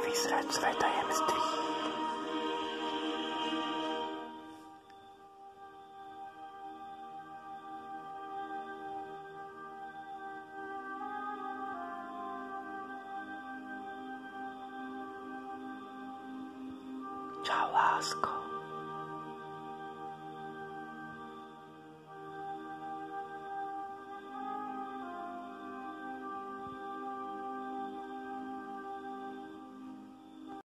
nevysrať své tajemství. Čau, lásko.